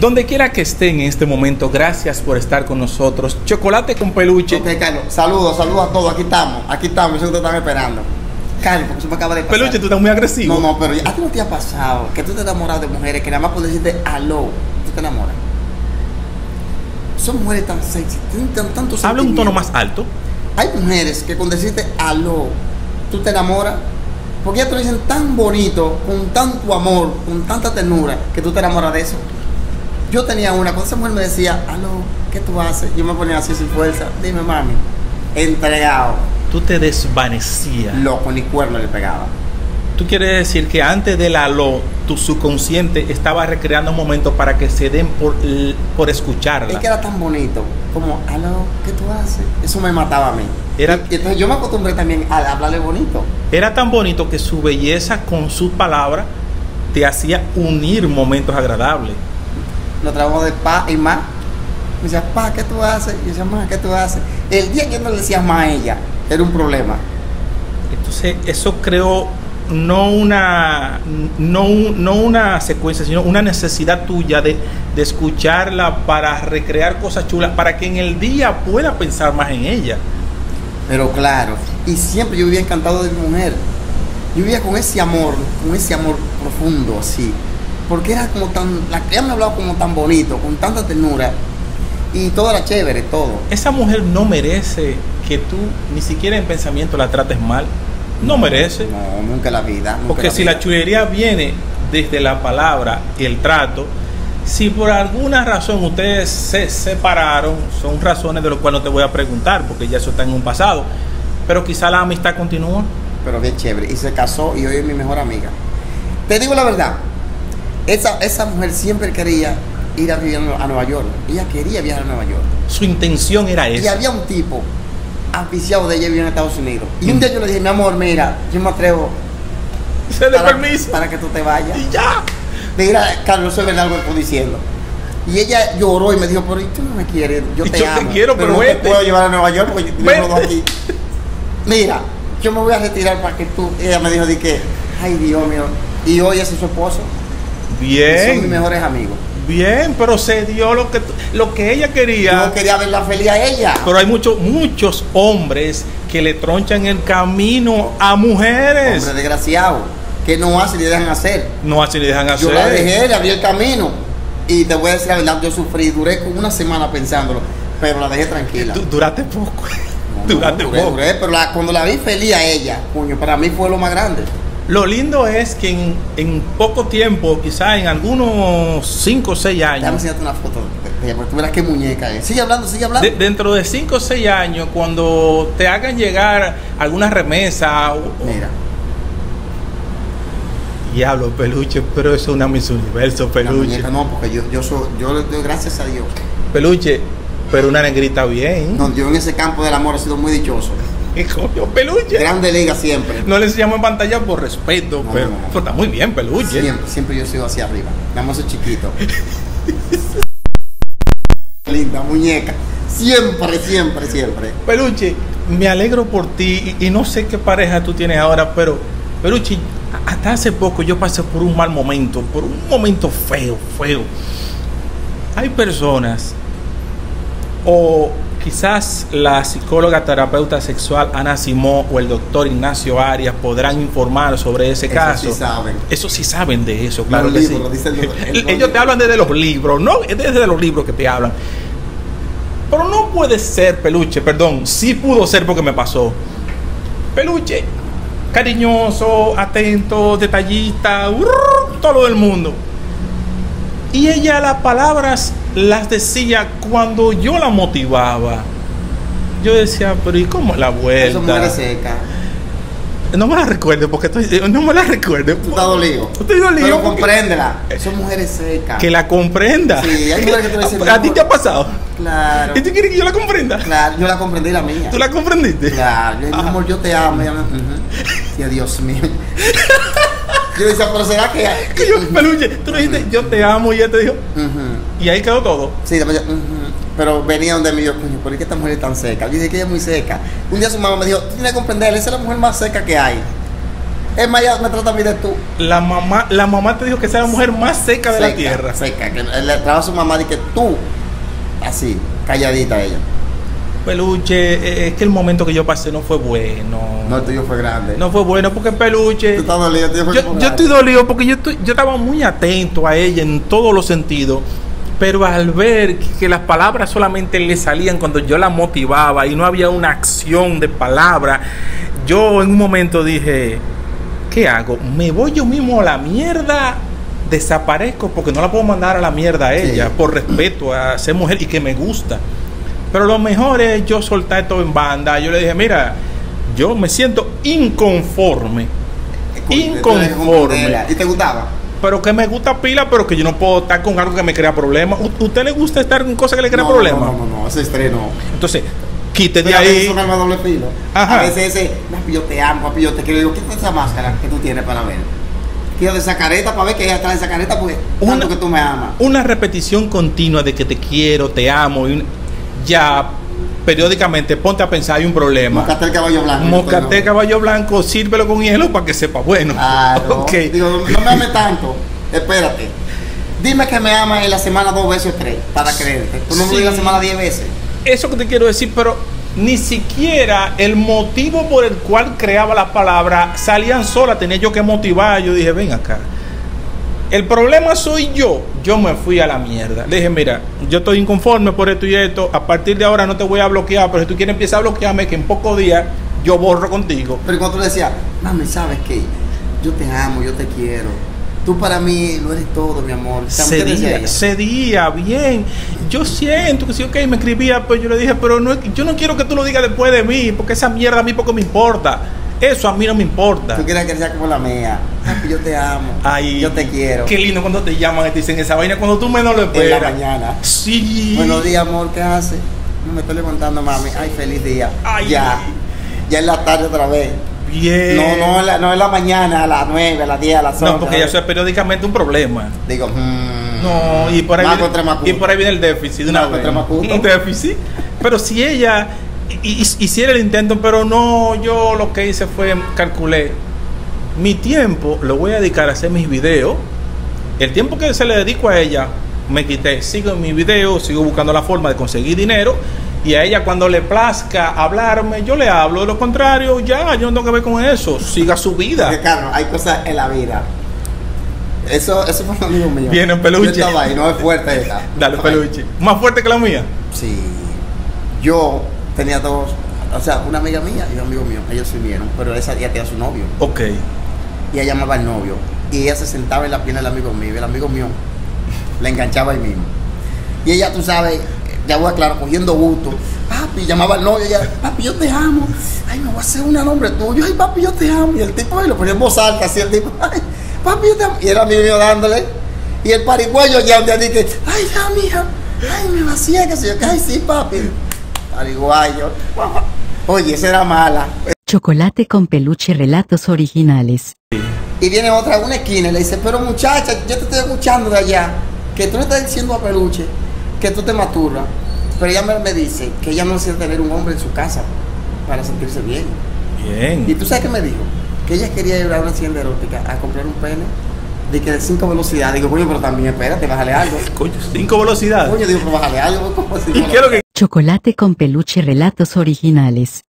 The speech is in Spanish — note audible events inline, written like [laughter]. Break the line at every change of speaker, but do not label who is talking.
Donde quiera que esté en este momento, gracias por estar con nosotros. Chocolate con peluche.
Ok, Carlos, saludos, saludos a todos. Aquí estamos, aquí estamos. Yo sé que ustedes están esperando. Carlos, porque eso me acaba de pasar.
Peluche, tú estás muy agresivo.
No, no, pero a ti no te ha pasado que tú te enamoras de mujeres que nada más por decirte aló, tú te enamoras. Son mujeres tan sexy, tienen tan, tanto
Habla un tono más alto.
Hay mujeres que con decirte aló, tú te enamoras. Porque ellas te lo dicen tan bonito, con tanto amor, con tanta ternura, que tú te enamoras de eso. Yo tenía una, cuando esa mujer me decía, aló, ¿qué tú haces? Yo me ponía así sin fuerza. Dime, mami. Entregado.
Tú te desvanecías.
Loco, ni cuerno le pegaba.
Tú quieres decir que antes del aló, tu subconsciente estaba recreando momentos para que se den por, por escucharla.
Es que era tan bonito, como, aló, ¿qué tú haces? Eso me mataba a mí.
Era-
y entonces yo me acostumbré también a hablarle bonito.
Era tan bonito que su belleza con sus palabras te hacía unir momentos agradables.
Lo trabajo de pa y ma. Me decía, pa, ¿qué tú haces? Y yo decía, ma, ¿qué tú haces? El día que yo no le decía ma a ella, era un problema.
Entonces, eso creó no una, no, no una secuencia, sino una necesidad tuya de, de escucharla para recrear cosas chulas, para que en el día pueda pensar más en ella.
Pero claro, y siempre yo vivía encantado de mi mujer. Yo vivía con ese amor, con ese amor profundo, así. Porque era como tan, la, ella me hablaba como tan bonito, con tanta ternura. Y todo era chévere, todo.
Esa mujer no merece que tú ni siquiera en pensamiento la trates mal. No merece.
No, nunca en la vida. nunca
Porque si
vida.
la chulería viene desde la palabra y el trato, si por alguna razón ustedes se separaron, son razones de las cuales no te voy a preguntar, porque ya eso está en un pasado, pero quizá la amistad continúa.
pero bien chévere. Y se casó y hoy es mi mejor amiga. Te digo la verdad, esa, esa mujer siempre quería ir a vivir a Nueva York. Ella quería viajar a Nueva York.
Su intención era
Y
esa.
había un tipo aficiado de ella vivía en Estados Unidos. Y
Mm.
un día yo le dije, mi amor, mira, yo me atrevo
Se le
para,
permiso.
para que tú te vayas.
Y ya.
Mira, Carlos, eso es verdad lo que estoy diciendo. Y ella lloró y me dijo, pero ¿y tú no me quieres? Yo
Y [laughs]
te
yo te quiero, pero
no
vete".
te puedo llevar a Nueva York porque yo tengo aquí. Mira, yo me voy a retirar para que tú... Ella me dijo de que, ay Dios mío. Y hoy ese es su esposo. Y son mis
Bien.
mejores amigos.
Bien, pero se dio lo que, lo que ella quería.
Yo quería verla feliz a ella.
Pero hay muchos, muchos hombres que le tronchan el camino a mujeres.
Hombre desgraciado. Que no hace ni dejan hacer.
No así le dejan hacer.
Yo la dejé, le abrí el camino. Y te voy a decir la verdad, yo sufrí, duré como una semana pensándolo. Pero la dejé tranquila.
Du- Duraste poco.
No, [laughs]
Duraste
no, duré,
poco.
duré, pero la- cuando la vi feliz a ella, coño, para mí fue lo más grande.
Lo lindo es que en, en poco tiempo, quizá en algunos 5 o 6
Déjame
años,
enseñarte una foto de porque tú verás qué muñeca es. Sigue hablando, sigue hablando.
de- dentro de 5 o 6 años, cuando te hagan llegar alguna remesa, o-
Mira,
diablo, peluche, pero eso es una Miss Universo, peluche.
muñeca no, porque yo, yo, soy, yo le doy gracias a Dios.
Peluche, pero una negrita bien.
No, yo en ese campo del amor he sido muy dichoso.
¿Qué coño, peluche?
Grande liga siempre.
No le enseñamos en pantalla por respeto,
No,
pero,
no, no.
pero está muy bien, peluche.
Siempre, siempre yo he sido hacia arriba. Amor, soy chiquito. [laughs] Linda muñeca. Siempre, siempre, siempre.
Peluche, me alegro por ti y, y no sé qué pareja tú tienes ahora, pero Peluche, hasta hace poco yo pasé por un mal momento, por un momento feo, feo. Hay personas, o quizás la psicóloga terapeuta sexual Ana Simó o el doctor Ignacio Arias podrán informar sobre ese
Eso
caso.
sí saben.
Eso sí saben de eso, claro
Los
que
libros,
sí.
lo dice el- el- [laughs] el-
Ellos te hablan desde los libros, no es desde los libros que te hablan. Pero no puede ser, peluche, perdón, sí pudo ser porque me pasó. Peluche, cariñoso, atento, detallista, urr, todo el mundo. Y ella las palabras las decía cuando yo la motivaba. Yo decía, pero ¿y cómo la
Eso muere
vuelta?
seca.
No me la recuerde porque estoy, no me la recuerde.
Tú estás dolido.
Estoy dolido
Pero
porque-
compréndela. Son mujeres secas.
Que la comprenda.
Sí, hay mujeres que dices, [laughs]
¿A, ti te ha pasado?
Claro.
¿Y tú quieres que yo la comprenda?
Claro, yo la comprendí la mía.
¿Tú la comprendiste?
Claro, yo, mi amor, yo te amo. Me- ujú. Y Dios mío. [laughs] Yo decía, pero será que.
Que yo, peluche, tú le dijiste, yo te amo y ella te dijo, y ahí quedó todo.
Sí, ujú. pero venía donde me yo, coño, ¿por qué esta mujer es tan seca? Yo dije que ella es muy seca. Un día su mamá me dijo, tú tienes que comprender, esa es la mujer más seca que hay. Es más, ella me trata a mí de tú.
La mamá, la mamá te dijo que sea la mujer más seca de la tierra.
Seca, que le traba a su mamá de que tú, así, calladita ella.
Peluche, eh, es que el momento que yo pasé no fue bueno.
No, el tuyo fue grande.
No fue bueno porque peluche.
Tú estás dolido, el tuyo fue
Yo, yo estoy dolido porque yo, estoy- yo estaba muy atento a ella en todos los sentidos. Pero al ver que, que las palabras solamente le salían cuando yo la motivaba y no había una acción de palabra, yo en un momento dije, ¿qué hago? ¿Me voy yo mismo a la mierda? Desaparezco porque no la puedo mandar a la mierda a ella
Sí.
por respeto a ser mujer y que me gusta. Pero lo mejor es yo soltar todo en banda. Yo le dije, mira, yo me siento inconforme. Inconforme.
¿Y te gustaba?
Pero que me gusta pila, pero que yo no puedo estar con algo que me crea problemas. ¿U- ¿Usted le gusta estar con cosas que le crean
no,
problemas?
No, no, no, no, ese estrés no.
Entonces, quite de ahí.
doble filo.
Ajá.
A veces ese, papi, yo te amo, papi, yo te quiero. Digo, quítate esa máscara que tú tienes para ver. Quiero de esa careta para ver que ella está de esa careta porque
Una-
tanto que tú me amas.
Una repetición continua de que te quiero, te amo. Y un- ya periódicamente ponte a pensar, hay un problema.
Moscate el caballo blanco.
Moscaté
Yo
caballo blanco, sírvelo con hielo para que sepa bueno.
Claro. [laughs]
Ok.
Digo, no, me ames tanto. Espérate. Dime que me amas en la semana dos veces o tres para creerte. Tú no me
Sí.
digas la semana diez veces.
Eso que te quiero decir, pero ni siquiera el motivo por el cual creaba la palabra salían solas, tenía yo que motivar. Yo dije, ven acá. El problema soy yo. Yo me fui a la mierda. Le dije, mira, yo estoy inconforme por esto y esto. A partir de ahora no te voy a bloquear, pero si tú quieres empezar a bloquearme, que en pocos días yo borro contigo.
Pero cuando tú le decías, mami, ¿sabes qué? Yo te amo, yo te quiero. Tú para mí lo eres todo, mi amor. O sea, ¿qué decía
Cedía, cedía, bien. Yo siento que sí, ok, me escribía, pero yo le dije, pero no, yo no quiero que tú lo digas después de mí, porque esa mierda a mí poco me importa. Eso a mí no me importa.
Tú quieres que sea como la mía. Papi, yo te amo.
Ay,
yo te quiero.
Qué lindo cuando te llaman y te dicen esa vaina cuando tú menos lo
En la
esperas.
mañana.
Sí.
Buenos días, amor, ¿qué haces? No me estoy levantando, mami. Ay, feliz día.
Ay.
Ya. Ya es la tarde otra vez.
Bien.
No, no, en la, no en la mañana, a las 9, a las 10, a las 11.
No, porque ya eso es periódicamente un problema.
Digo, mm,
No, y por ahí, viene, y por ahí viene el déficit de una vez. Un déficit. Pero si ella hi- hi- hiciera el intento, pero no, yo lo que hice fue calculé. Mi tiempo lo voy a dedicar a hacer mis videos. El tiempo que se le dedico a ella, me quité. Sigo en mis videos, sigo buscando la forma de conseguir dinero. Y a ella cuando le plazca hablarme, yo le hablo. De lo contrario, ya, yo no tengo que ver con eso. Siga su vida.
Porque, Carlos, hay cosas en la vida. Eso, eso fue un amigo mío.
Viene en peluche.
Yo estaba ahí, no es fuerte esta.
Dale,
Estaba ahí.
peluche. Más fuerte que la mía.
Sí. Yo tenía dos, o sea, una amiga mía y un amigo mío. Ellos se unieron, pero esa día tenía su novio.
Ok.
Y ella llamaba al novio. Y ella se sentaba en la pierna del amigo mío. Y el amigo mío la enganchaba ahí mismo. Y ella, tú sabes, ya voy a aclarar, cogiendo gusto. Papi, llamaba al novio ella, papi, yo te amo. Ay, me voy a hacer un nombre tuyo. Ay, papi, yo te amo. Y el tipo ahí lo ponía en voz alta, así el tipo, ay, papi, yo te amo. Y el amigo mío dándole. Y el pariguayo ya un día dije, ay, ya, mija. Ay, me vacía, que se yo, ay, sí, papi. Pariguayo. Oye, esa era mala.
Chocolate con peluche relatos originales.
Y viene otra en una esquina y le dice, pero muchacha, yo te estoy escuchando de allá, que tú le estás diciendo a Peluche que tú te maturas. Pero ella me, me dice que ella no necesita tener un hombre en su casa para sentirse bien. Y
Bien.
tú sabes qué me dijo? Que ella quería ir a una tienda erótica a comprar un pene de que de cinco velocidades. Digo, coño, pero también espérate, bájale algo. [laughs]
Coño, cinco velocidades.
Coño, digo, pero bájale algo. [laughs] ¿cómo así?
¿Y qué es lo que
Chocolate con peluche relatos originales.